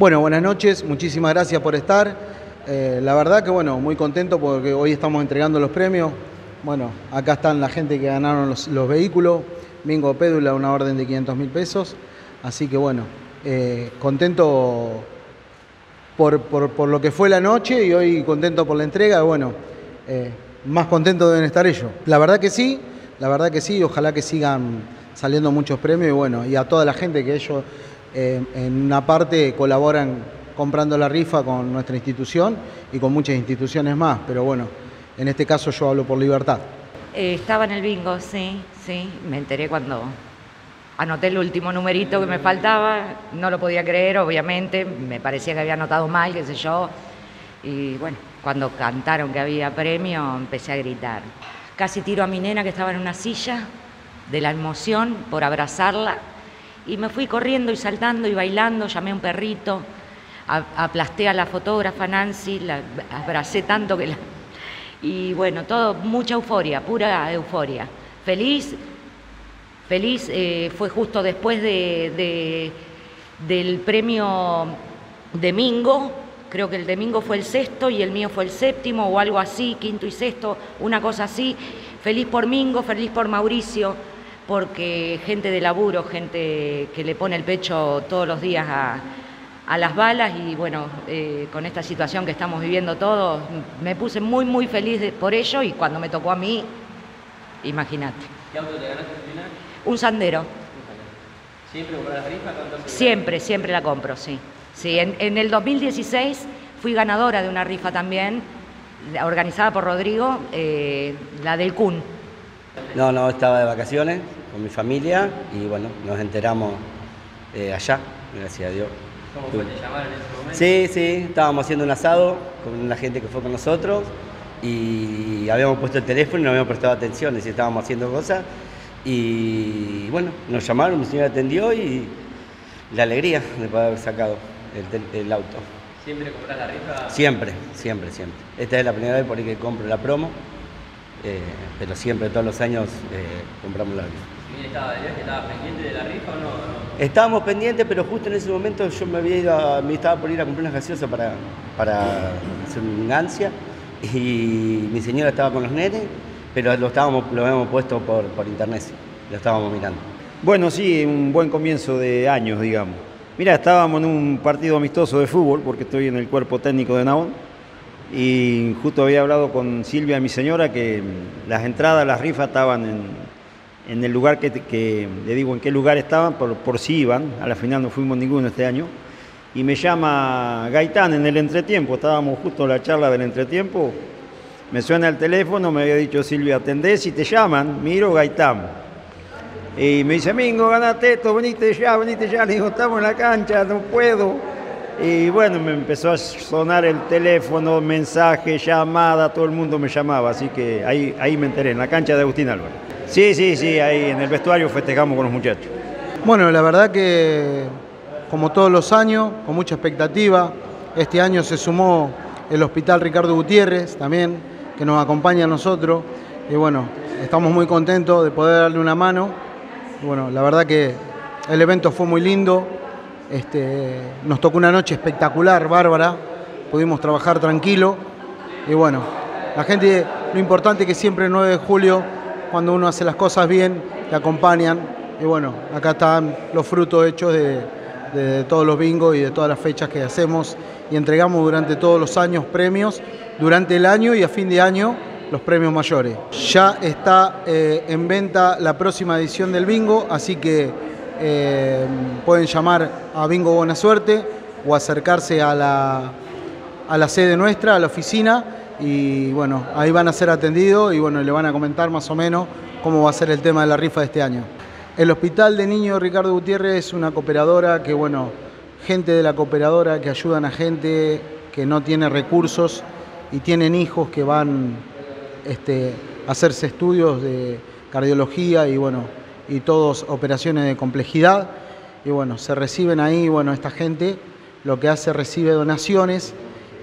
Bueno, buenas noches, muchísimas gracias por estar. Eh, la verdad que bueno, muy contento porque hoy estamos entregando los premios. Bueno, acá están la gente que ganaron los, los vehículos. Mingo Pédula, una orden de 500 mil pesos. Así que bueno, eh, contento por, por- por lo que fue la noche y hoy contento por la entrega. Bueno, eh, más contentos deben estar ellos. La verdad que sí, la verdad que sí. Ojalá que sigan saliendo muchos premios y bueno, y a toda la gente que ellos en una parte colaboran comprando la rifa con nuestra institución y con muchas instituciones más. Pero bueno, en este caso yo hablo por libertad. Eh, estaba en el bingo, sí, sí. Me enteré cuando anoté el último numerito que me faltaba. No lo podía creer, obviamente. Me parecía que había anotado mal, qué sé yo. Y bueno, cuando cantaron que había premio, empecé a gritar. Casi tiro a mi nena que estaba en una silla de la emoción por abrazarla. Y me fui corriendo y saltando y bailando, llamé a un perrito, aplasté a la fotógrafa Nancy, la abracé tanto que la, y bueno, todo, mucha euforia, pura euforia. Feliz, feliz, eh, fue justo después de, de- del premio de Mingo, creo que el de Mingo fue el sexto y el mío fue el séptimo o algo así, quinto y sexto, una cosa así. Feliz por Mingo, feliz por Mauricio, porque gente de laburo, gente que le pone el pecho todos los días a, a las balas y bueno, eh, con esta situación que estamos viviendo todos, me puse muy, muy feliz de- por ello y cuando me tocó a mí, imagínate. ¿Qué auto te ganaste al final? Un sandero, ¿Siempre compras la rifa? Siempre, siempre la compro, sí. Sí, en, en el 2016 fui ganadora de una rifa también, organizada por Rodrigo, eh, la del CUN. No, no, estaba de vacaciones con mi familia y bueno, nos enteramos eh, allá, gracias a Dios. ¿Cómo fue? ¿Te llamaron en ese momento? Sí, sí, estábamos haciendo un asado con la gente que fue con nosotros y habíamos puesto el teléfono y no habíamos prestado atención, es estábamos haciendo cosas y bueno, nos llamaron, mi señora atendió y la alegría de poder haber sacado el, el auto. ¿Siempre compras la rifa? Siempre, siempre, siempre. Esta es la primera vez por ahí que compro la promo, eh, pero siempre, todos los años, eh, compramos la rifa. Estaba de viaje, ¿estabas pendiente de la rifa o no? no? Estábamos pendientes, pero justo en ese momento yo me había ido a- me estaba por ir a comprar unas gaseosas para, para hacer un ansia y mi señora estaba con los nenes, pero lo estábamos, lo habíamos puesto por, por internet, lo estábamos mirando. Bueno, sí, un buen comienzo de años, digamos. Mira, estábamos en un partido amistoso de fútbol, porque estoy en el cuerpo técnico de Naón, y justo había hablado con Silvia, mi señora, que las entradas, las rifas estaban en, en el lugar que, le digo en qué lugar estaban, por, por si iban, a la final no fuimos ninguno este año, y me llama Gaitán en el entretiempo, estábamos justo en la charla del entretiempo, me suena el teléfono, me había dicho Silvia, atendés y te llaman, miro Gaitán. Y me dice, Mingo, ganate esto, venite ya, venite ya. Le digo, estamos en la cancha, no puedo. Y bueno, me empezó a sonar el teléfono, mensaje, llamada, todo el mundo me llamaba. Así que ahí, ahí me enteré, en la cancha de Agustín Álvarez. Sí, sí, sí, ahí en el vestuario festejamos con los muchachos. Bueno, la verdad que como todos los años, con mucha expectativa, este año se sumó el Hospital Ricardo Gutiérrez también, que nos acompaña a nosotros. Y bueno, estamos muy contentos de poder darle una mano. Bueno, la verdad que el evento fue muy lindo. Este, nos tocó una noche espectacular, bárbara. Pudimos trabajar tranquilo. Y bueno, la gente, lo importante es que siempre el 9 de julio, cuando uno hace las cosas bien, te acompañan. Y bueno, acá están los frutos hechos de, todos los bingos y de todas las fechas que hacemos y entregamos durante todos los años premios, durante el año y a fin de año los premios mayores. Ya está eh, en venta la próxima edición del bingo, así que eh, pueden llamar a Bingo Buena Suerte o acercarse a la, a la sede nuestra, a la oficina, y bueno, ahí van a ser atendidos y bueno, le van a comentar más o menos cómo va a ser el tema de la rifa de este año. El Hospital de Niños Ricardo Gutiérrez es una cooperadora que, bueno, gente de la cooperadora que ayudan a gente que no tiene recursos y tienen hijos que van este, a hacerse estudios de cardiología y bueno, y todos operaciones de complejidad. Y bueno, se reciben ahí, bueno, esta gente lo que hace recibe donaciones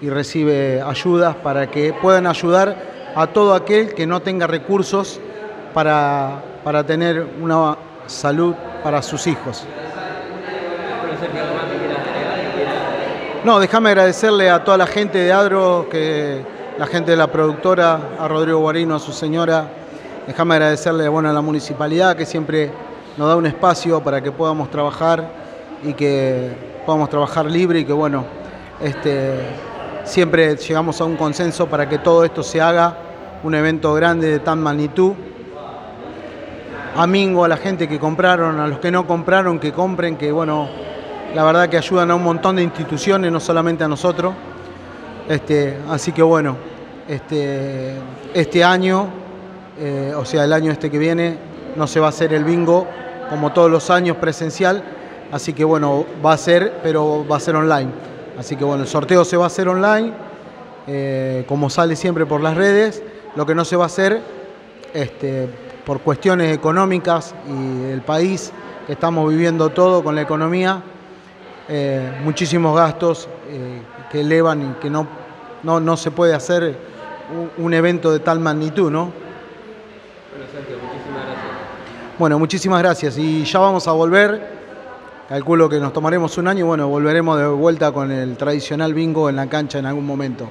y recibe ayudas para que puedan ayudar a todo aquel que no tenga recursos para, para tener una salud para sus hijos. No, déjame agradecerle a toda la gente de Adro, que la gente de la productora, a Rodrigo Guarino, a su señora. Déjame agradecerle bueno, a la municipalidad que siempre nos da un espacio para que podamos trabajar y que podamos trabajar libre y que bueno, este, siempre llegamos a un consenso para que todo esto se haga, un evento grande de tan magnitud. A Mingo, a la gente que compraron, a los que no compraron, que compren, que bueno, la verdad que ayudan a un montón de instituciones, no solamente a nosotros. Este, así que bueno, este, este año, eh, o sea, el año este que viene, no se va a hacer el bingo como todos los años presencial, así que bueno, va a ser, pero va a ser online. Así que bueno, el sorteo se va a hacer online, eh, como sale siempre por las redes, lo que no se va a hacer este, por cuestiones económicas y el país que estamos viviendo todo con la economía, eh, muchísimos gastos que elevan y que no, no, no se puede hacer un, un evento de tal magnitud, ¿no? Bueno, muchísimas gracias. Bueno, muchísimas gracias y ya vamos a volver. Calculo que nos tomaremos un año y bueno, volveremos de vuelta con el tradicional bingo en la cancha en algún momento.